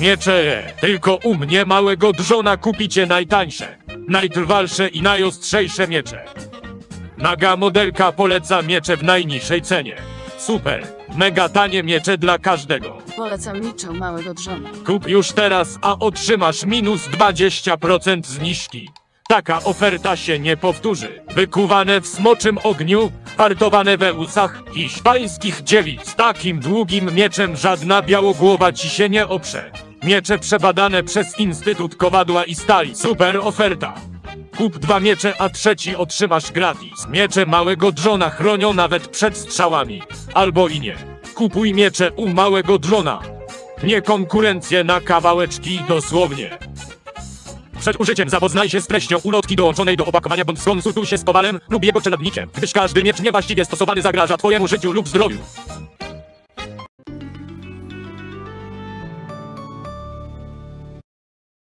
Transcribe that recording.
Miecze, tylko u mnie małego drzona kupicie najtańsze, najtrwalsze i najostrzejsze miecze. Naga modelka poleca miecze w najniższej cenie. Super, mega tanie miecze dla każdego. Polecam miecze małego drzona. Kup już teraz, a otrzymasz minus 20% zniżki. Taka oferta się nie powtórzy. Wykuwane w smoczym ogniu, hartowane we łusach hiszpańskich dziewic. Takim długim mieczem żadna białogłowa ci się nie oprze. Miecze przebadane przez Instytut Kowadła i Stali. Super oferta. Kup dwa miecze, a trzeci otrzymasz gratis. Miecze małego drona chronią nawet przed strzałami. Albo i nie. Kupuj miecze u małego drona. Nie konkurencję na kawałeczki dosłownie. Przed użyciem zapoznaj się z treścią ulotki dołączonej do opakowania bądź skonsultuj się z kowalem lub jego czeladnikiem, gdyż każdy miecz niewłaściwie stosowany zagraża twojemu życiu lub zdrowiu.